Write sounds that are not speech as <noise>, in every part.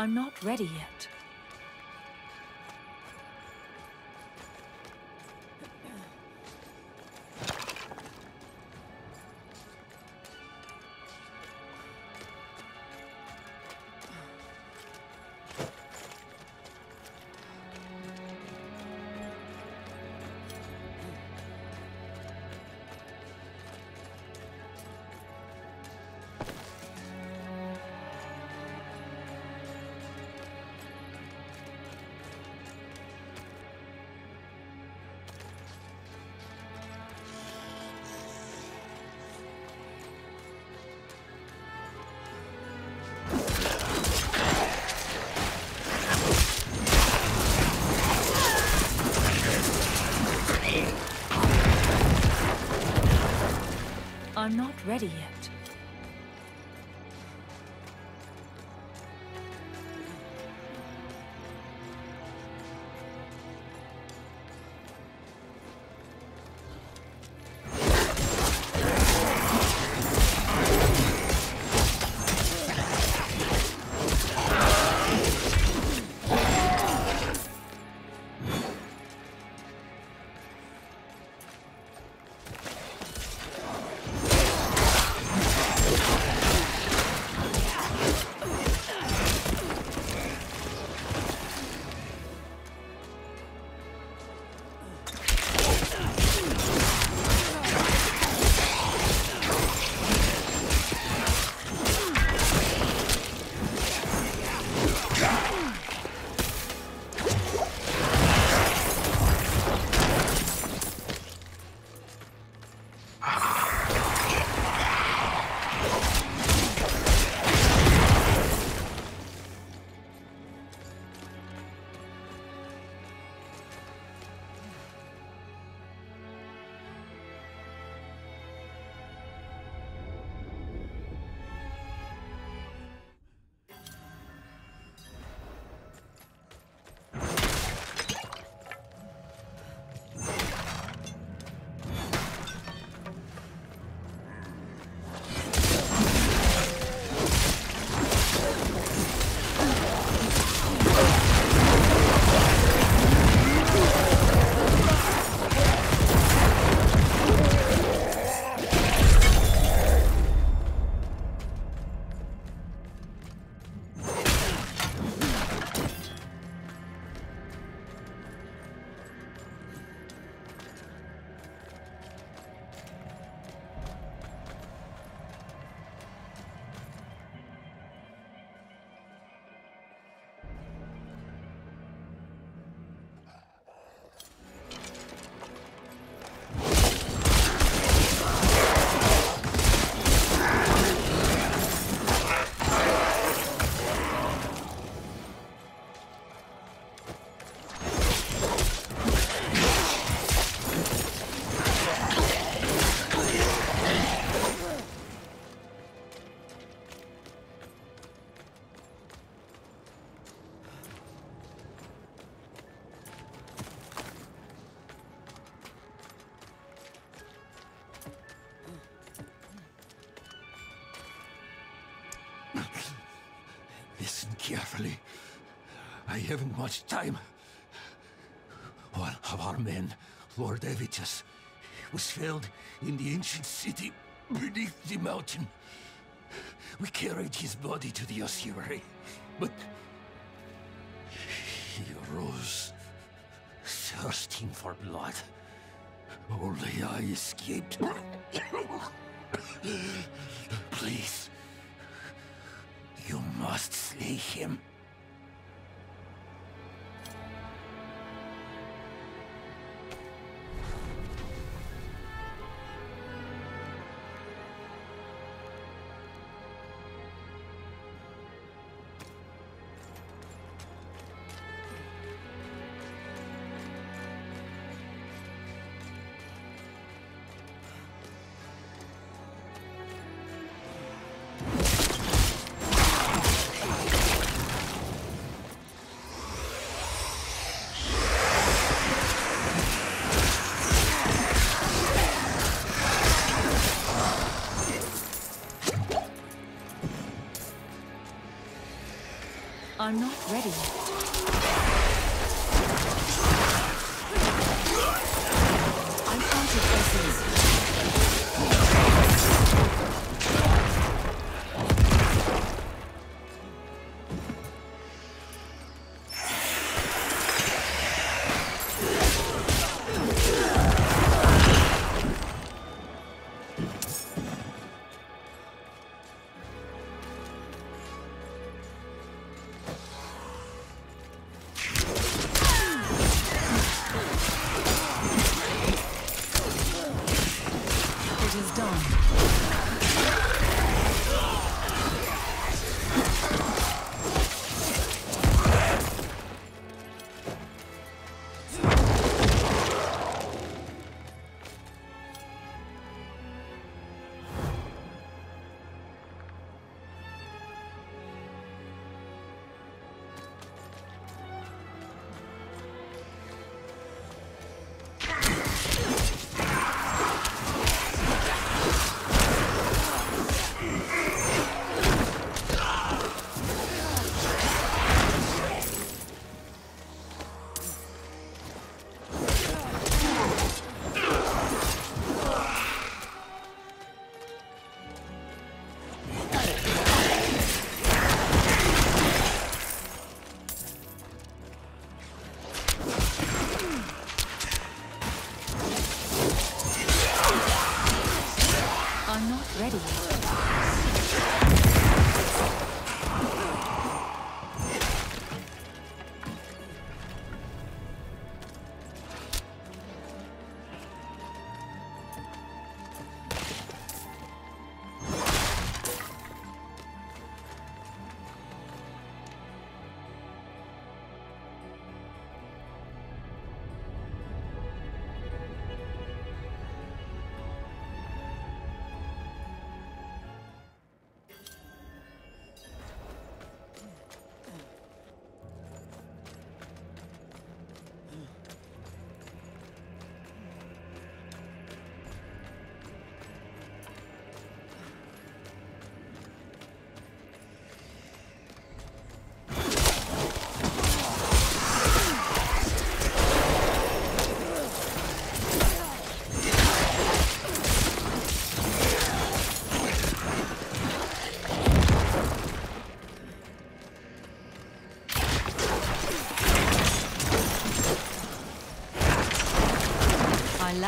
are not ready yet. Ready Haven't much time. One of our men, Lord Evitus, was felled in the ancient city beneath the mountain. We carried his body to the ossuary, but he arose, thirsting for blood. Only I escaped. Please, you must slay him. Ready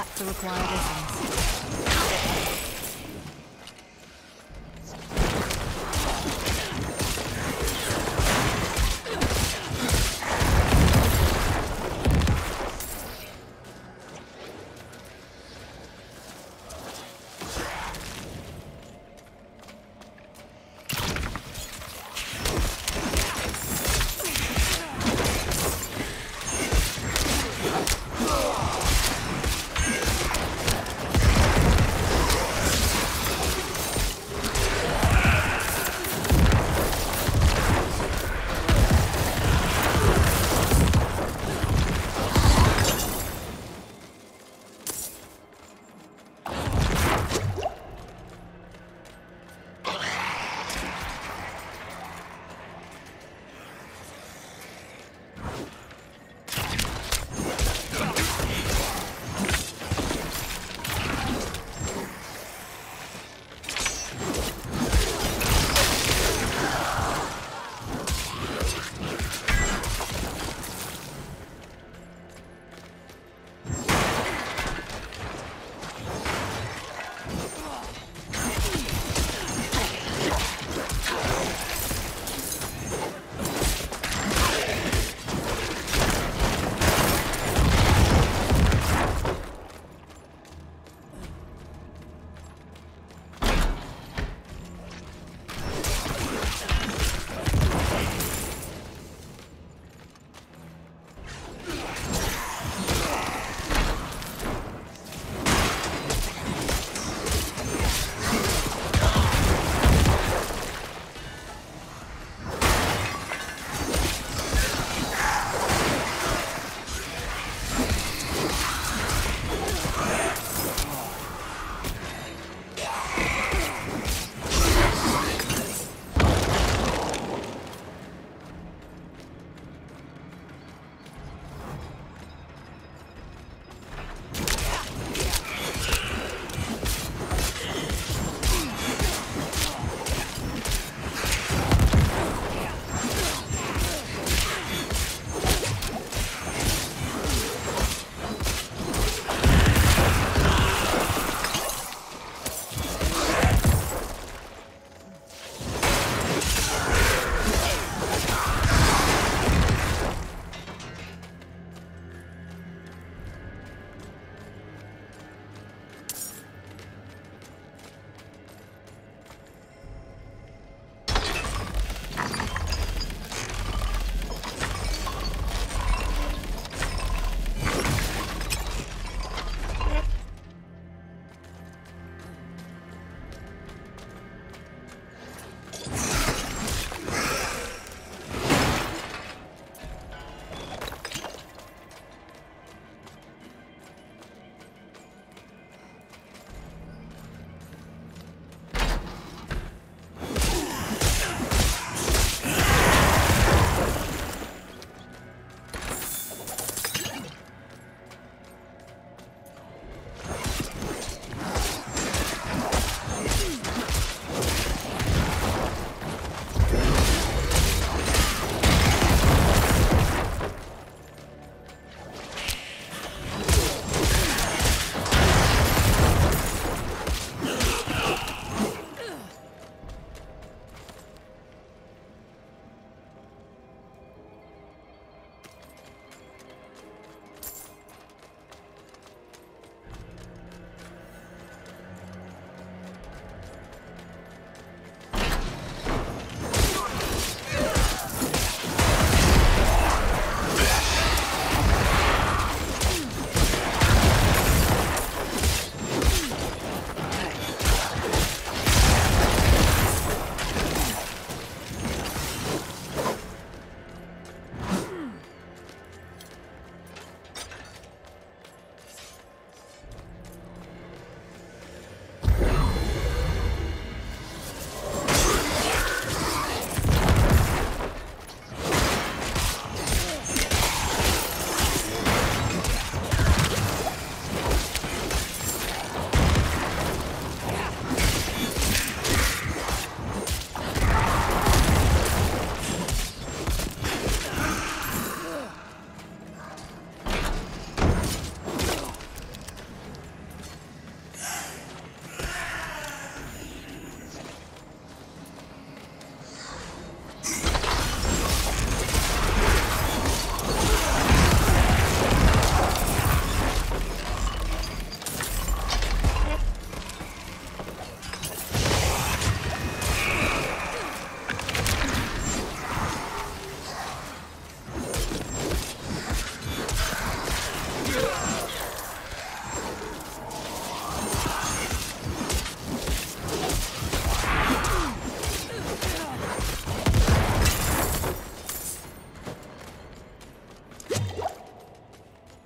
Lack the required.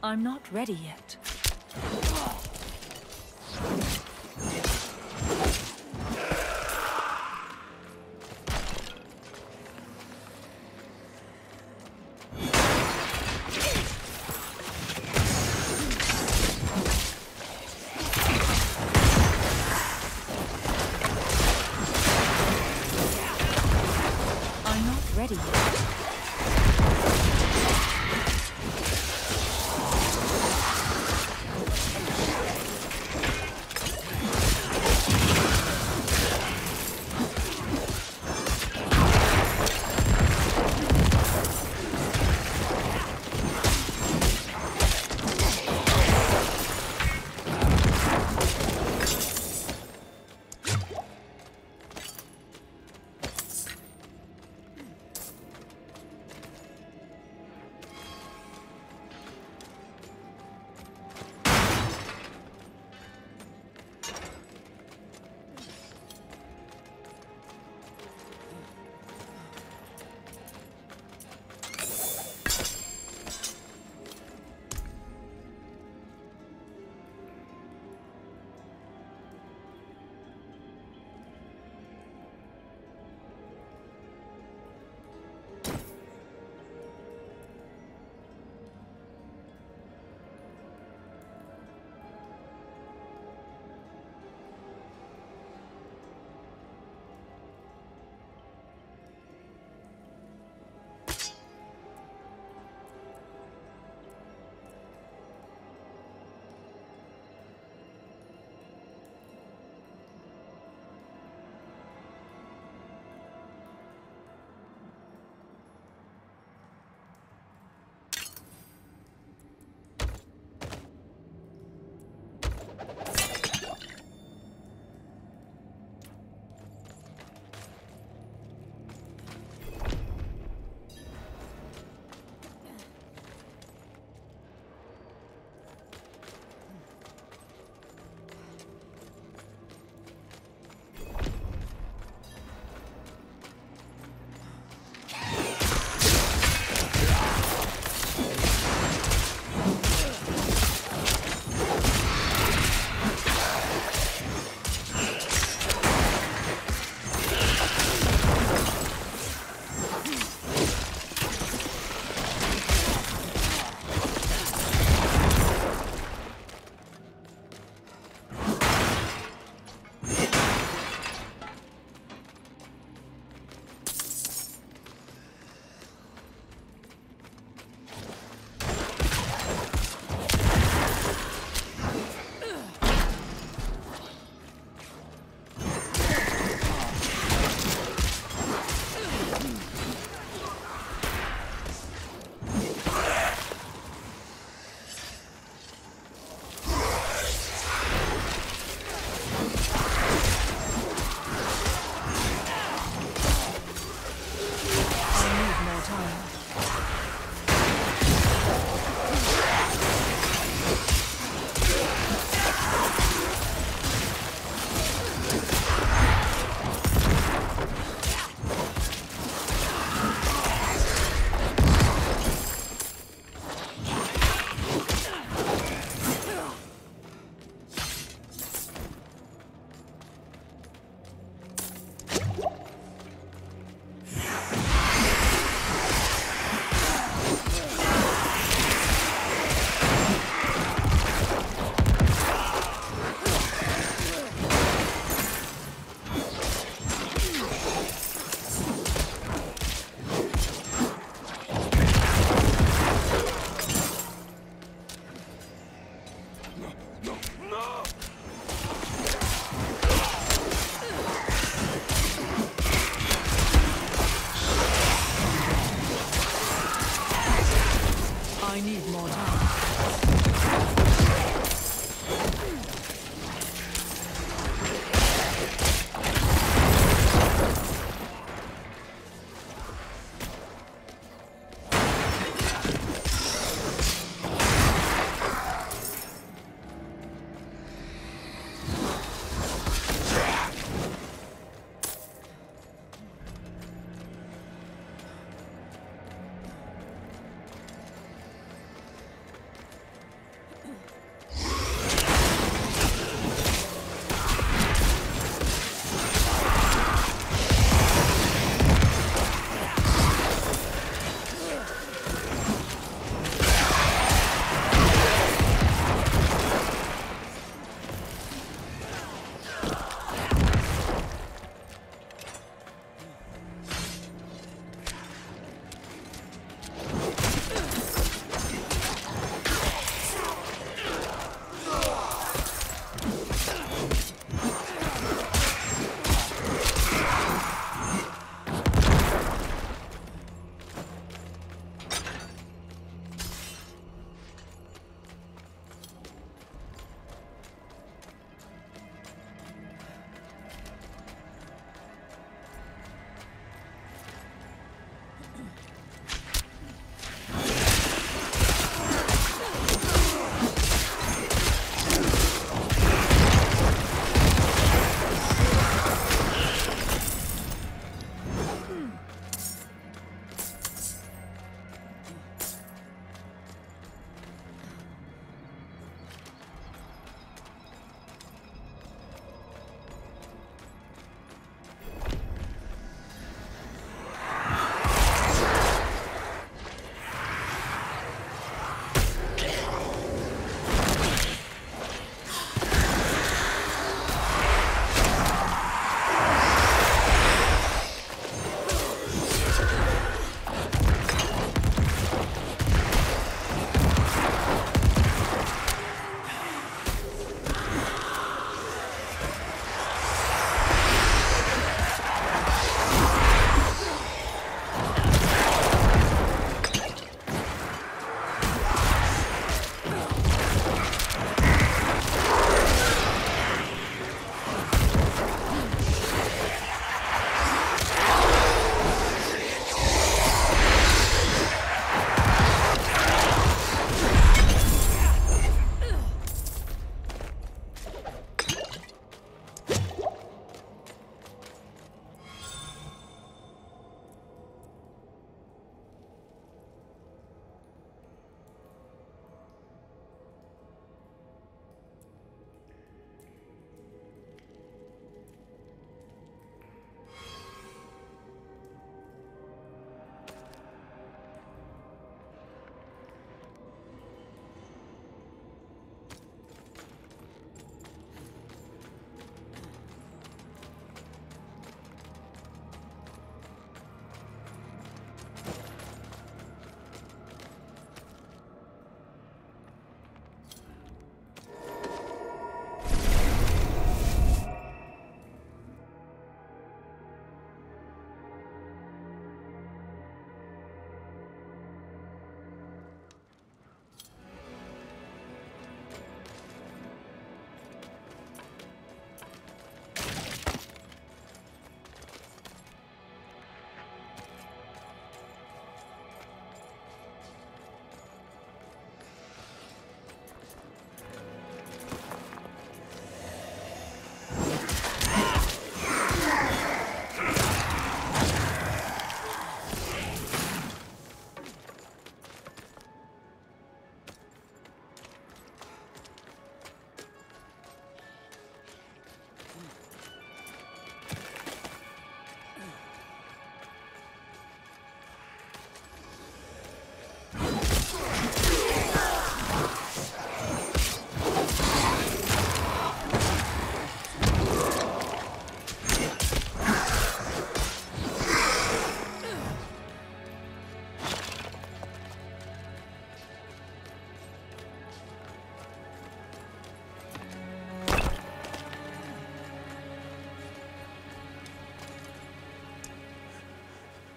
I'm not ready yet.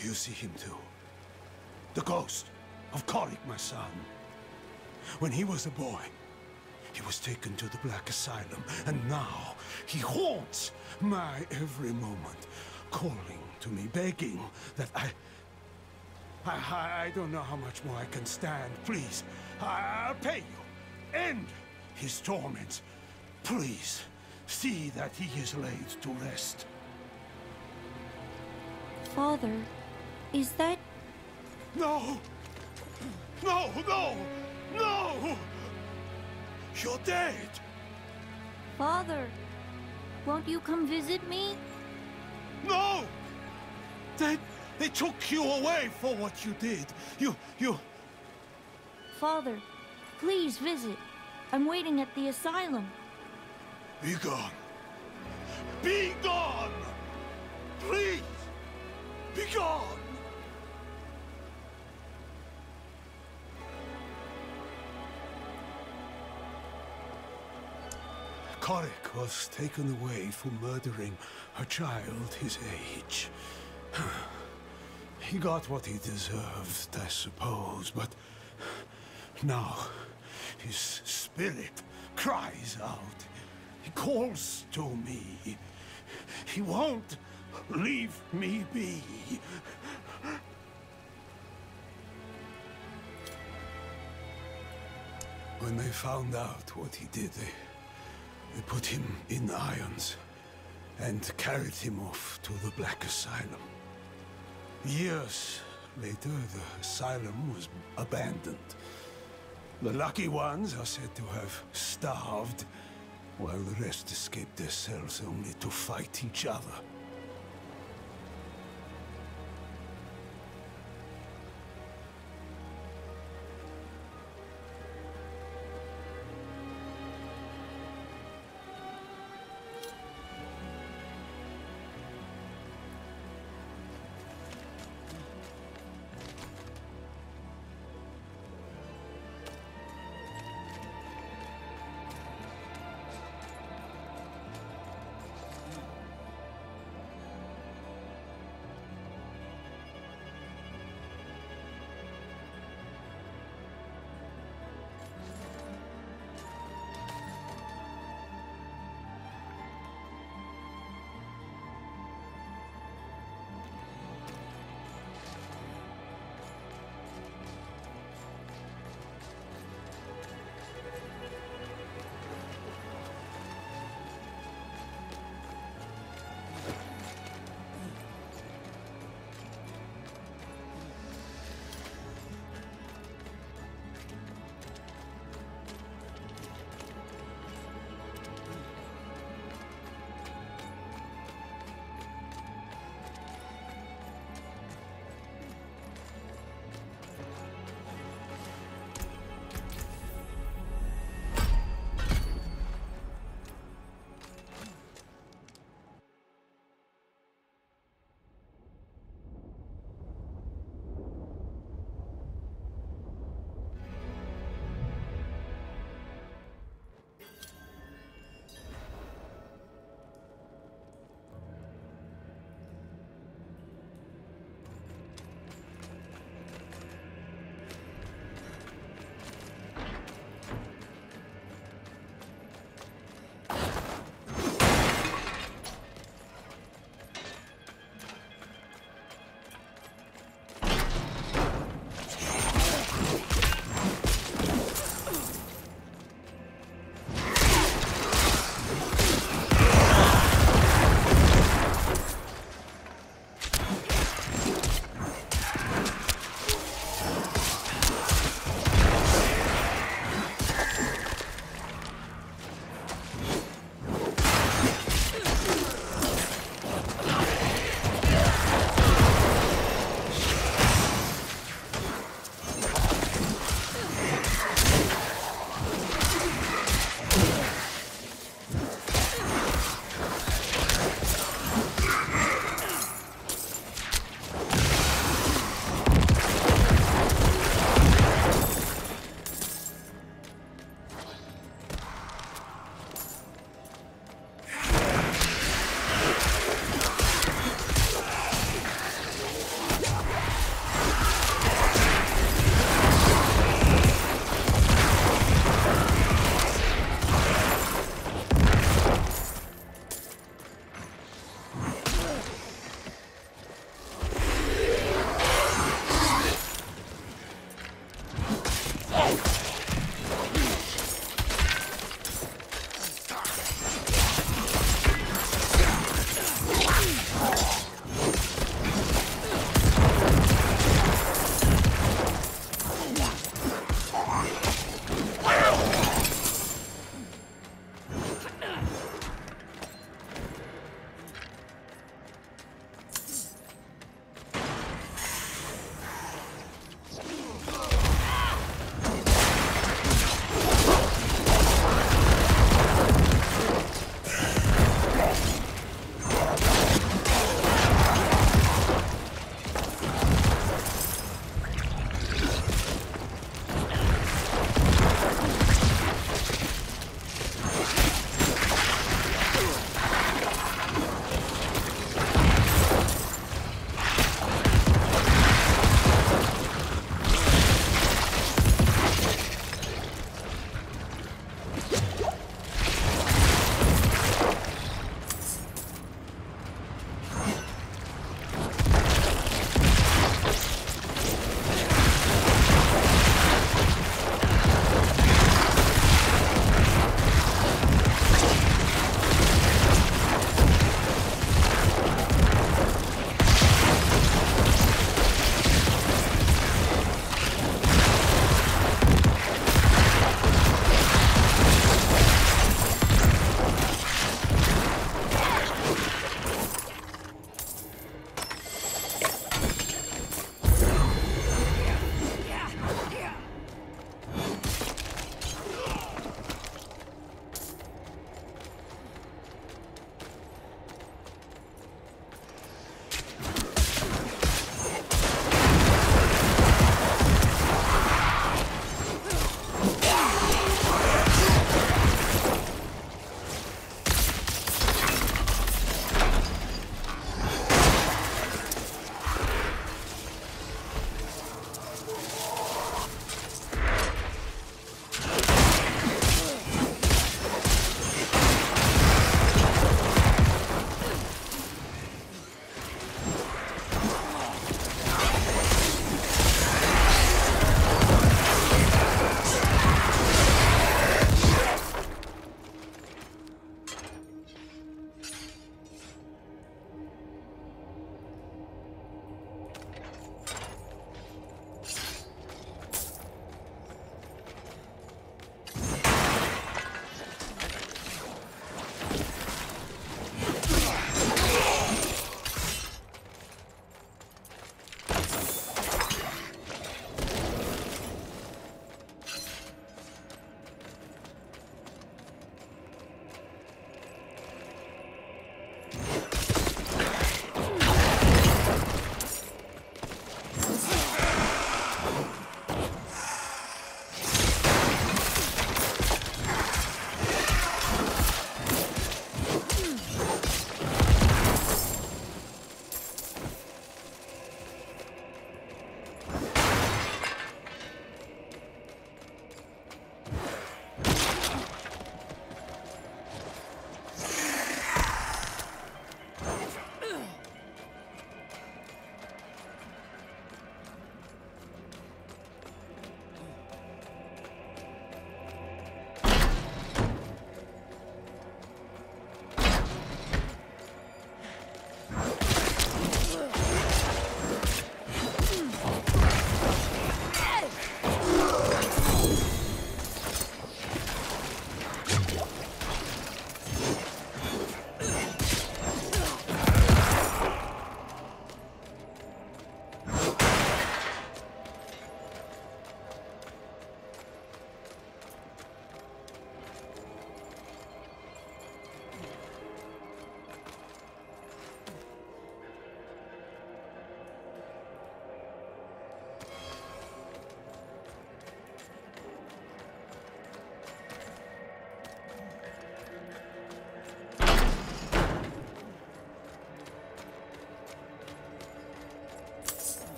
Do you see him too? The ghost of Korik, my son. When he was a boy, he was taken to the Black Asylum, and now he haunts my every moment, calling to me, begging that I... I, I, I don't know how much more I can stand. Please, I, I'll pay you. End his torments. Please, see that he is laid to rest. Father, is that... No! No, no! No! You're dead! Father, won't you come visit me? No! They, they took you away for what you did. You, you... Father, please visit. I'm waiting at the asylum. Be gone. Be gone! Please! Be gone! Korik was taken away for murdering a child his age. <sighs> He got what he deserved, I suppose, but now his spirit cries out. He calls to me. He won't leave me be. When they found out what he did, they, they put him in irons and carried him off to the Black Asylum. Years later, the asylum was abandoned. The lucky ones are said to have starved, while the rest escaped their cells only to fight each other.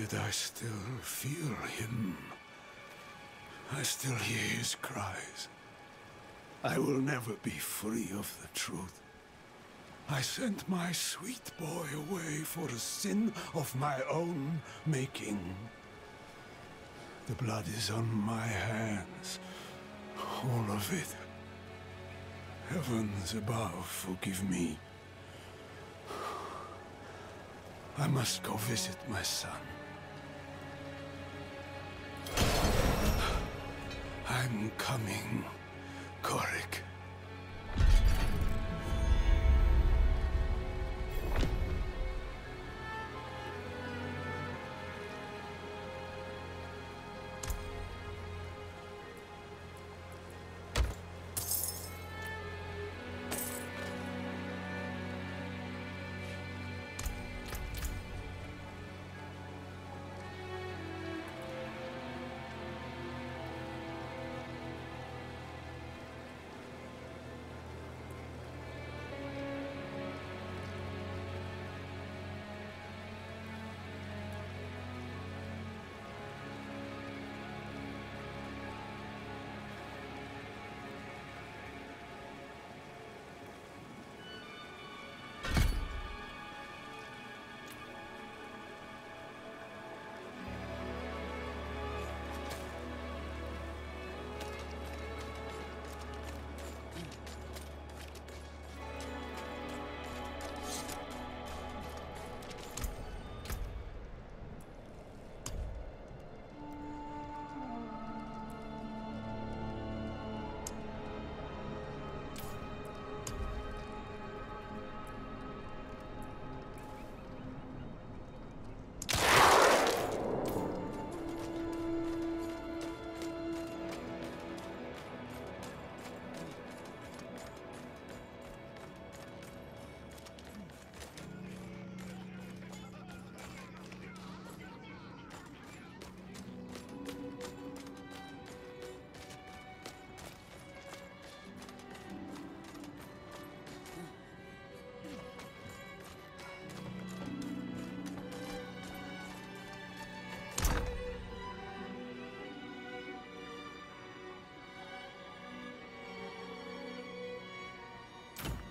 Yet I still feel him. I still hear his cries. I will never be free of the truth. I sent my sweet boy away for a sin of my own making. The blood is on my hands. All of it. Heavens above, forgive me. I must go visit my son. I'm coming, Korik.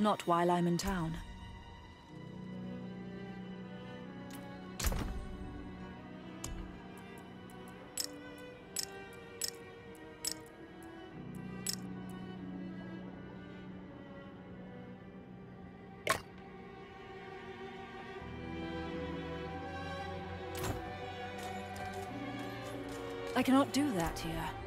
Not while I'm in town. I cannot do that here.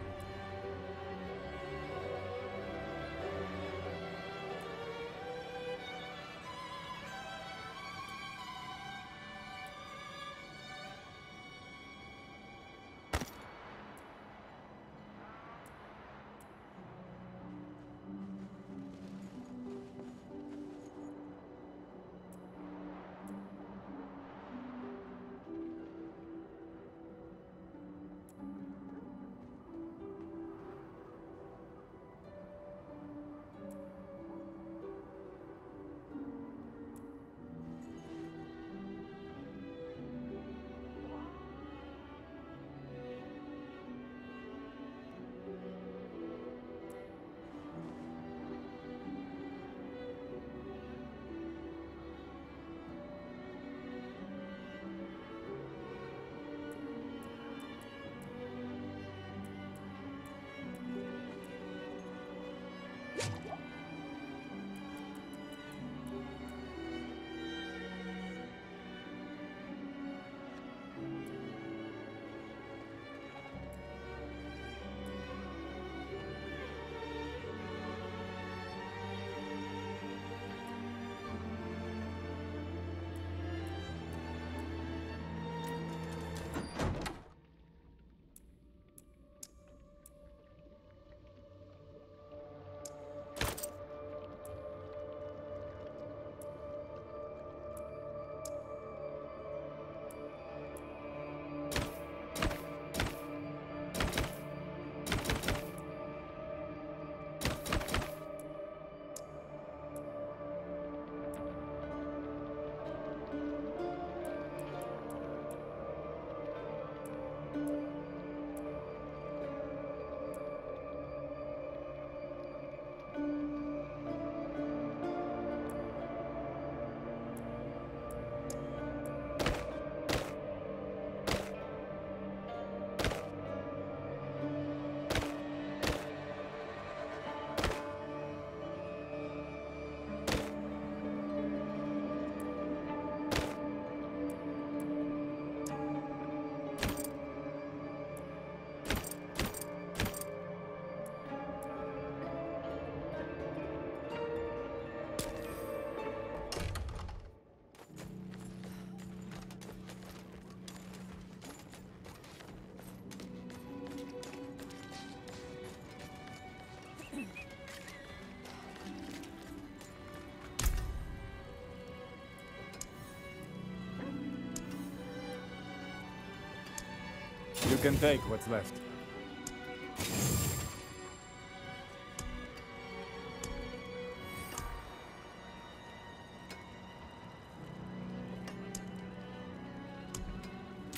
Can take what's left.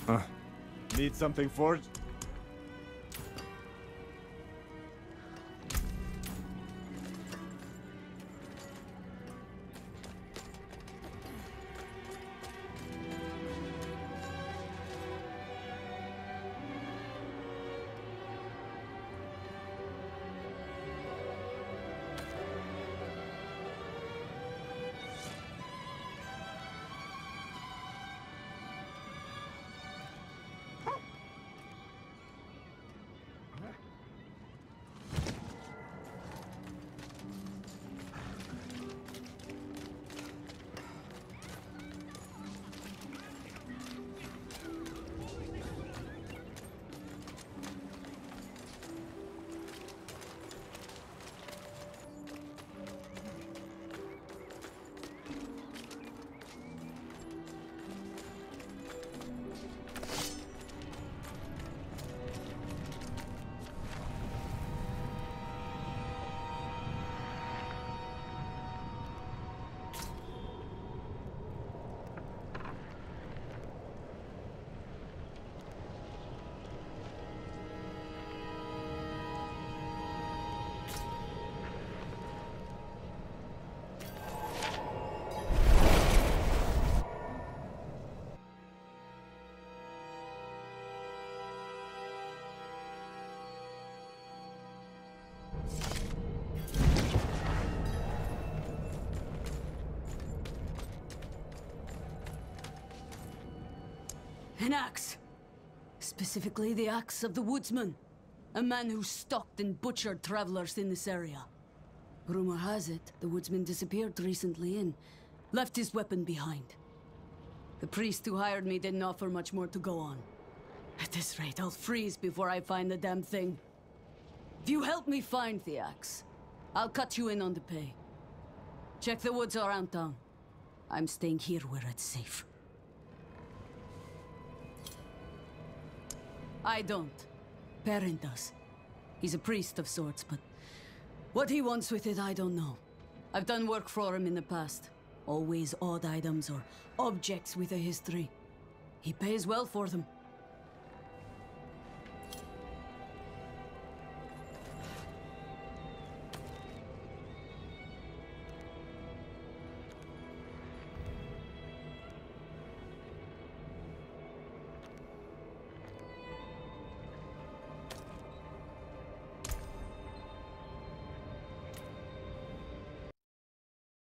Huh. Need something forged? An axe. Specifically the axe of the woodsman. A man who stalked and butchered travelers in this area. Rumor has it, the woodsman disappeared recently and left his weapon behind. The priest who hired me didn't offer much more to go on. At this rate, I'll freeze before I find the damn thing. If you help me find the axe, I'll cut you in on the pay. Check the woods around town. I'm staying here where it's safe. I don't. Perrin does. He's a priest of sorts, but what he wants with it, I don't know. I've done work for him in the past. Always odd items or objects with a history. He pays well for them.